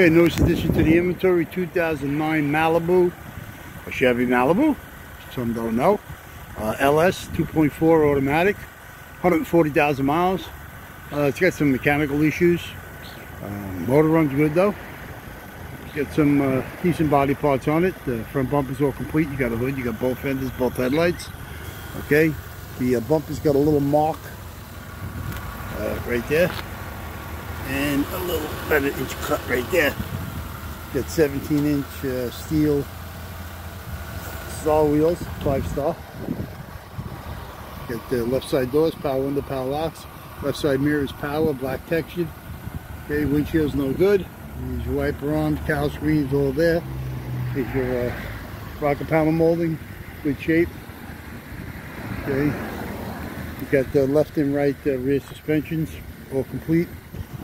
Okay, newest addition to the inventory, 2009 Malibu, a Chevy Malibu, some don't know. Uh, LS 2.4 automatic, 140,000 miles. Uh, it's got some mechanical issues. Um, motor runs good though. It's got some uh, decent body parts on it. The front bumper's all complete. You got a hood, you got both fenders, both headlights. Okay, the uh, bumper's got a little mark uh, right there and a little about an inch cut right there. Got 17 inch uh, steel star wheels, five star. Got the left side doors, power window, power locks. Left side mirrors, power, black textured. Okay, windshield's no good. There's your wiper arms, cowl screens, all there. Here's your uh, rocker panel molding, good shape. Okay, you got the left and right uh, rear suspensions, all complete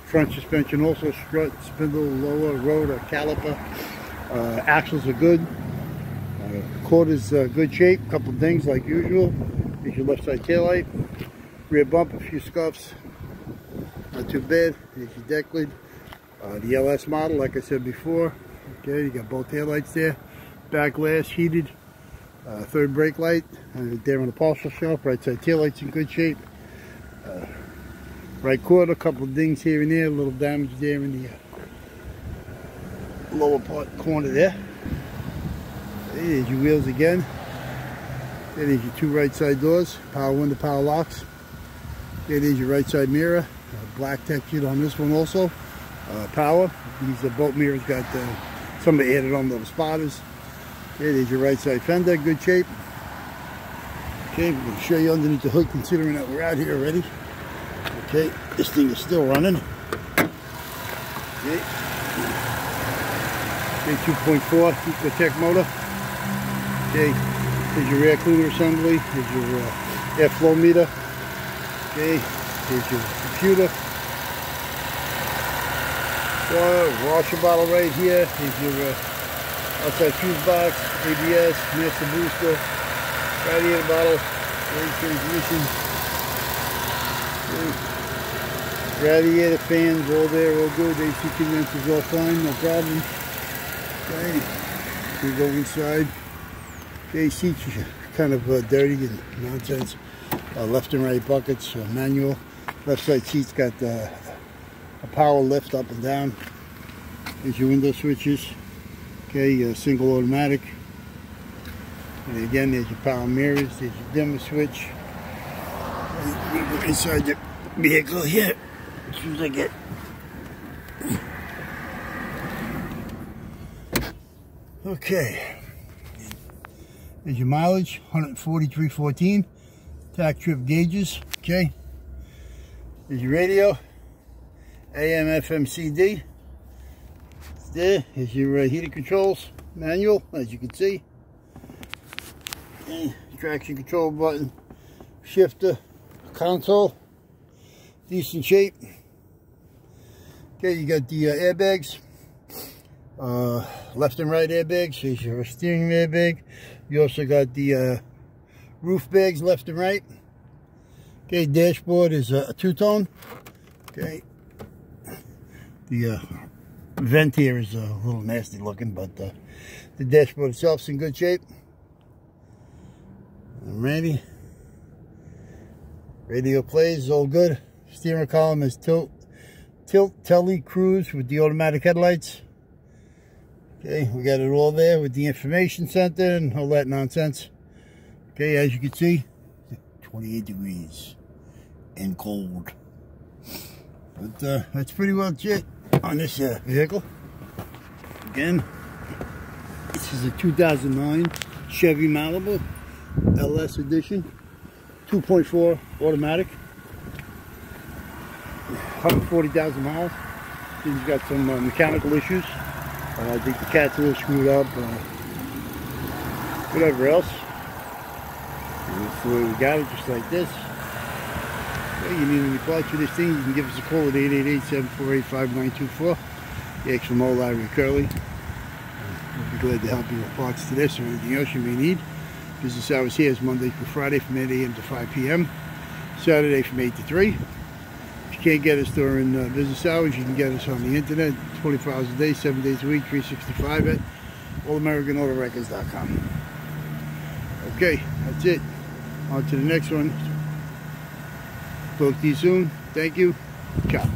front suspension also strut, spindle, lower, rotor, caliper. Uh, axles are good. Uh, quarters uh, good shape. Couple things like usual. Here's your left side taillight. Rear bump, a few scuffs. Not too bad. Here's your deck lid. Uh, the LS model, like I said before. Okay, you got both taillights there. Back glass heated. Uh, third brake light. Uh, there on the partial shelf. Right side taillight's in good shape. Right quarter, a couple of dings here and there, a little damage there in the lower part corner there. There's your wheels again. There's your two right side doors, power window, power locks. There is your right side mirror, uh, black textured on this one also. Uh, power, these are both mirrors got uh, somebody added on little spotters. There is your right side fender, good shape. Okay, going to show you underneath the hood considering that we're out here already. Okay, this thing is still running. Okay. Okay, 2.4 Ecotec motor. Okay, here's your air cleaner assembly. Here's your uh, airflow meter. Okay, here's your computer. Uh, washer bottle right here. Here's your uh, outside fuse box, ABS, master booster, radiator bottle, transmission. Okay. Radiator fans all there, all good. AC condensers all fine, no problem. Okay, we go inside. Seats kind of uh, dirty and nonsense. Uh, left and right buckets, uh, manual. Left side seats got uh, a power lift up and down. There's your window switches. Okay, uh, single automatic. And again, there's your power mirrors. There's your dimmer switch. Inside the vehicle here soon as I get. Okay. There's your mileage 143.14 tach trip gauges okay. There's your radio? AM FM CD there is your uh, heater controls manual as you can see. Traction control button shifter console decent shape Okay, you got the uh, airbags, uh, left and right airbags. Here's your steering airbag. You also got the uh, roof bags left and right. Okay, dashboard is a two-tone. Okay, the uh, vent here is a little nasty looking, but uh, the dashboard itself is in good shape. Alrighty. Radio plays, all good. Steering column is tilt tilt tele cruise with the automatic headlights. Okay, we got it all there with the information center and all that nonsense. Okay, as you can see, 28 degrees and cold. But uh, that's pretty well it on this uh, vehicle. Again, this is a 2009 Chevy Malibu LS edition, 2.4 automatic. 140,000 miles. He's got some uh, mechanical issues. Uh, I think the cat's a little screwed up. Uh, whatever else. And that's the way we got it, just like this. Well, you need any parts for this thing, you can give us a call at 888-748-5924. The extra Moe Larry Curly. We'll be glad to help you with parts to this or anything else you may need. Business hours here is Monday through Friday from 8 a.m. to 5 p.m. Saturday from 8 to 3 can't get us during uh, business hours, you can get us on the internet 24 hours a day, 7 days a week, 365 at allamericanautowreckers.com. Okay, that's it. On to the next one. Talk to you soon. Thank you. Ciao.